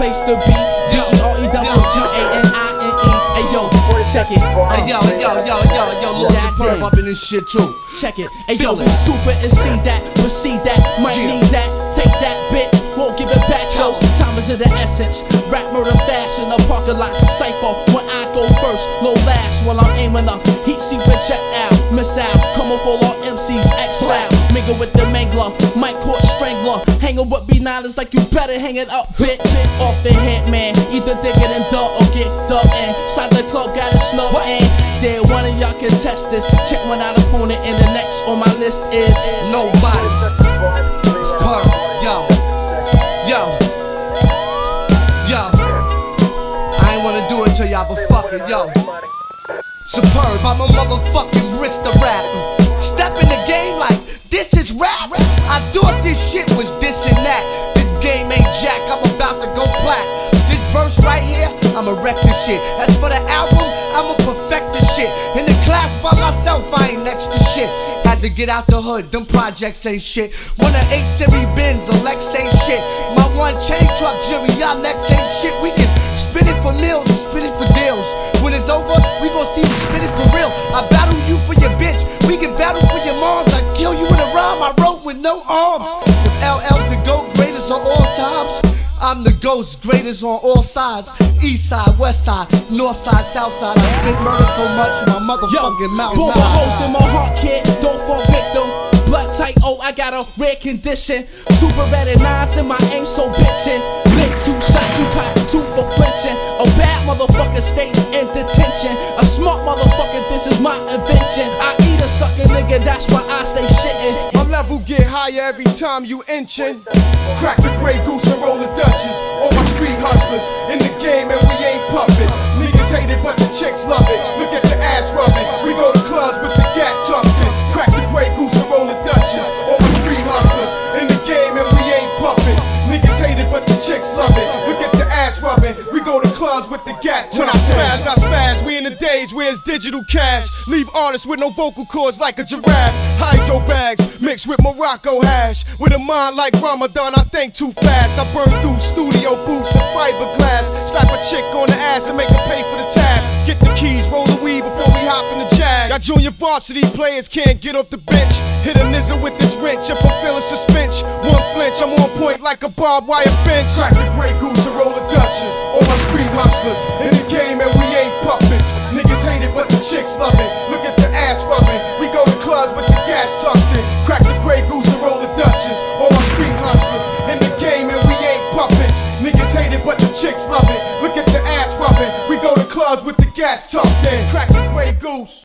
place to be. B E R E W T A N I N E. Hey yo, check it. Uh. Hey, yo, yo, yo, yo, yo, Lord Superb up in this shit too. Check it. Hey yo, we super and see that, see that, might need that. Take that, bitch. Of the essence. Rap murder fashion, a parking lot cipher. When I go first, no last. While I'm aiming up, heat seep and check out. Miss out, coming for all MCs, X loud. Mingle with the mangler, Mike Court strangler. Hanging with B9 is like you better hang it up, bitch. Off the hit, man. Either dig it in duck or get ducked in. Side the club, got a snuck in. There, one of y'all can test this. Check one out opponent, and the next on my list is. Nobody. It's. Yo. Yo. It to y'all, but fuck it, yo. Superb, I'm a motherfucking wrist of rap. Step in the game like this is rap. I thought this shit was this and that. This game ain't jack, I'm about to go plat. This verse right here, I'ma wreck this shit. As for the album, I'ma perfect this shit. In the class by myself, I ain't next to shit. Had to get out the hood, them projects ain't shit. One of eight series bins, a Lex ain't shit. My one chain truck, Jerry, y'all next ain't shit. We Of all times. I'm the ghost, greatest on all sides. East side, west side, north side, south side. I spit murder so much, my motherfucking mouth. bullet holes in my heart, kid. Don't fall victim. Blood tight, oh, I got a rare condition. Two Beretta nines in my aim so bitchin'. Blink two shot, two caught, two for flinching. A bad motherfucker stay in detention. A smart motherfucker, this is my invention. I eat a sucker nigga, that's why I stay shitting. Every time you inchin'. Crack the Grey Goose and roll the Dutchess. All my street hustlers in the game and we ain't puppets. Niggas hate it, but the chicks love it. Look at with the gat. When I spaz, I spaz. We in the days where it's digital cash. Leave artists with no vocal cords like a giraffe. Hydro bags mixed with Morocco hash. With a mind like Ramadan, I think too fast. I burn through studio booths and fiberglass. Slap a chick on the ass and make her pay for the tab. Get the keys, roll the weed before we hop in the jag. Y'all junior varsity players can't get off the bench. Hit a nizzer with this wrench and fulfill a suspense. One flinch, I'm on point like a barbed wire fence. Crack the Grey Goose and roll chicks love it. Look at the ass rubbing. We go to clubs with the gas tucked in. Crack the Grey Goose.